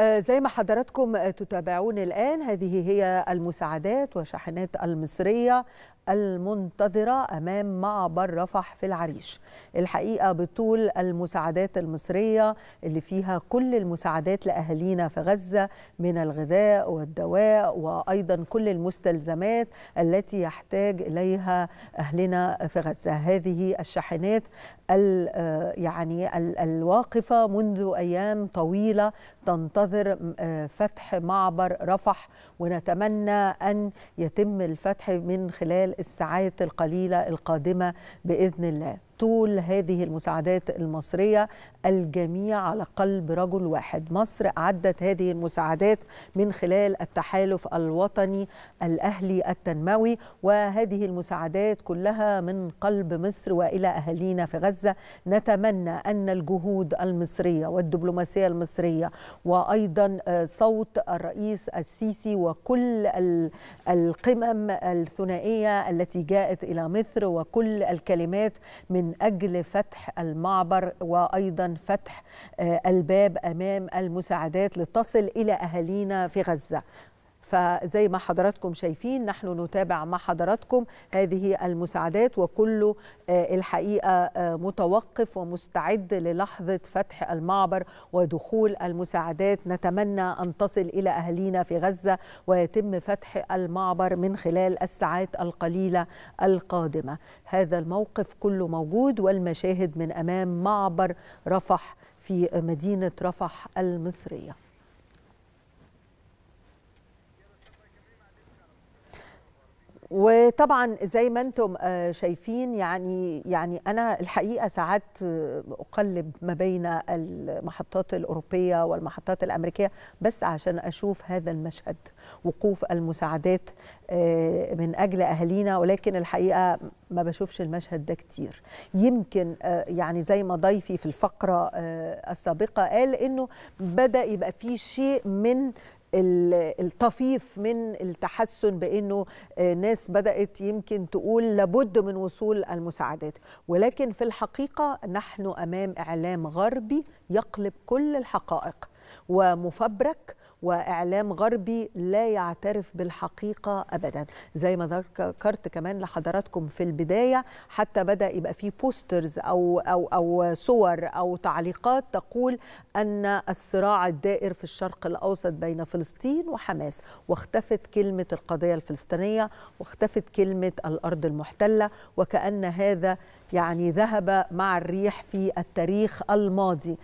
زي ما حضراتكم تتابعون الآن هذه هي المساعدات وشاحنات المصرية المنتظرة أمام معبر رفح في العريش. الحقيقة بطول المساعدات المصرية اللي فيها كل المساعدات لأهالينا في غزة من الغذاء والدواء وأيضا كل المستلزمات التي يحتاج إليها أهلنا في غزة. هذه الشاحنات يعني الواقفة منذ أيام طويلة تنتظر فتح معبر رفح ونتمنى أن يتم الفتح من خلال الساعات القليلة القادمة بإذن الله. طول هذه المساعدات المصرية الجميع على قلب رجل واحد. مصر أعدت هذه المساعدات من خلال التحالف الوطني الأهلي التنموي وهذه المساعدات كلها من قلب مصر وإلى أهالينا في غزة. نتمنى أن الجهود المصرية والدبلوماسية المصرية وأيضا صوت الرئيس السيسي وكل القمم الثنائية التي جاءت إلى مصر وكل الكلمات من من أجل فتح المعبر وأيضا فتح الباب أمام المساعدات لتصل إلى أهالينا في غزة. فزي ما حضراتكم شايفين نحن نتابع مع حضراتكم هذه المساعدات وكله الحقيقة متوقف ومستعد للحظة فتح المعبر ودخول المساعدات. نتمنى أن تصل إلى أهالينا في غزة ويتم فتح المعبر من خلال الساعات القليلة القادمة. هذا الموقف كله موجود والمشاهد من أمام معبر رفح في مدينة رفح المصرية. وطبعا زي ما أنتم شايفين يعني يعني أنا الحقيقة ساعات أقلب ما بين المحطات الأوروبية والمحطات الأمريكية بس عشان أشوف هذا المشهد وقوف المساعدات من أجل أهالينا ولكن الحقيقة ما بشوفش المشهد ده كتير. يمكن يعني زي ما ضيفي في الفقرة السابقة قال إنه بدأ يبقى في شيء من الطفيف من التحسن بانه ناس بدأت يمكن تقول لابد من وصول المساعدات. ولكن في الحقيقة نحن أمام إعلام غربي يقلب كل الحقائق. ومفبرك وإعلام غربي لا يعترف بالحقيقة ابدا. زي ما ذكرت كمان لحضراتكم في البداية حتى بدأ يبقى في بوسترز أو أو أو صور أو تعليقات تقول أن الصراع الدائر في الشرق الأوسط بين فلسطين وحماس. واختفت كلمة القضية الفلسطينية واختفت كلمة الأرض المحتلة وكأن هذا يعني ذهب مع الريح في التاريخ الماضي.